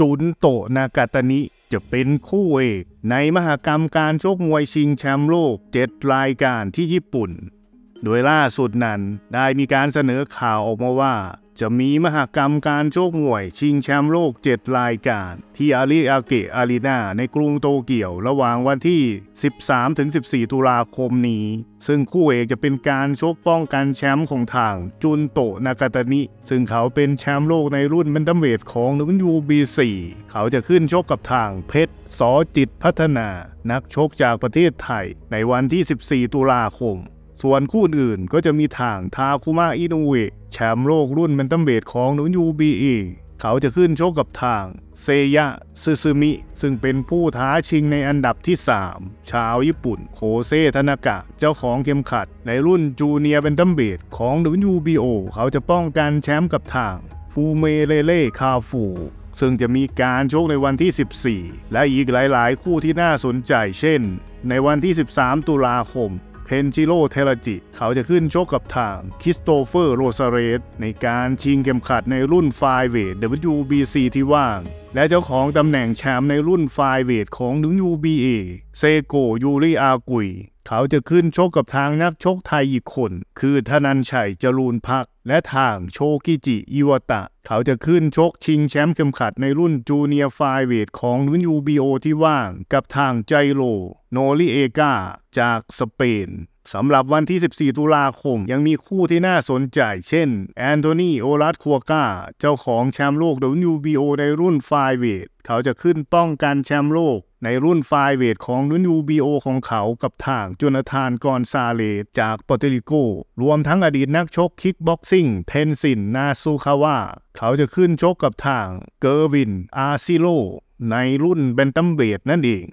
จุนโตะนากาตานิ จะเป็นคู่เอกในมหกรรมการชกมวยชิงแชมป์โลก 7 รายการที่ญี่ปุ่น โดยล่าสุดนั้นได้มีการเสนอข่าวออกมาว่า จะมีมหกรรมการโชคมวย ชิงแชมป์โลก 7 รายการ ที่อาริอาเกะอารีนาในกรุงโตเกียวระหว่างวันที่ 13-14 ตุลาคมนี้ ซึ่งคู่เอกจะเป็นการชกป้องกันแชมป์ของทางจุนโตนากาตานิ ซึ่งเขาเป็นแชมป์โลกในรุ่นแบนตัมเวทของ WBC เขาจะขึ้นชกกับทางเพชรสอจิตพัฒนา นักชกจากประเทศไทย ในวันที่ 14 ตุลาคม ส่วนคู่อื่นก็จะมีทางทาคุมะอินุเอะแชมป์โลกรุ่นแบนตัมเวทของ WBA เขาจะขึ้นชกกับทางเซยะซึซึมิ ซึ่งเป็นผู้ท้าชิงในอันดับที่ 3 ชาวญี่ปุ่นโคโคเซ ทานากะ เจ้าของเข็มขัด ในรุ่นจูเนียร์แบนตัมเวทของ WBO เขาจะป้องกันแชมป์กับทาง พูเมเลเล คาฟูซึ่งจะมีการชกในวันที่ 14 และอีกหลาย ๆ คู่ที่น่าสนใจเช่น ในวันที่ 13 ตุลาคม เคนชิโรเทราจิ เขาจะขึ้นชกกับทางคริสโตเฟอร์โรซาเลสในการชิงเข็มขัดในรุ่นฟลายเวท WBC ที่ว่าง และเจ้าของตำแหน่งแชมป์ในรุ่นไฟเวทของ WBA เซโกยูริอาคุย เขาจะขึ้นชกกับทางนักชกไทยอีกคน คือธนันชัยจรูญภักดิ์ และทางโชคิจิอิวาตะ เขาจะขึ้นชกชิงแชมป์เข็มขัดในรุ่นจูเนียร์ฟลายเวทของ WBO ที่ว่าง กับทางไจโรโนริเอกาจากสเปนสำหรับวันที่ 14 ตุลาคมยังมีคู่ที่น่าสนใจ เช่น แอนโทนีโอลาสคัวกาเจ้าของแชมป์โลก WBO ในรุ่นฟลายเวท เขาจะขึ้นป้องกันแชมป์โลก ในรุ่นฟลายเวทของรุ่น WBO ของเขากับทางโจนาธานกอนซาเลซจากเปอร์โตริโก รวมทั้งอดีตนักชกคิกบ็อกซิ่งเทนชิน นาสุคาวะ เขาจะขึ้นชกกับทางเกอร์วิน อาซิโล ในรุ่นแบนตัมเวทนั่นเอง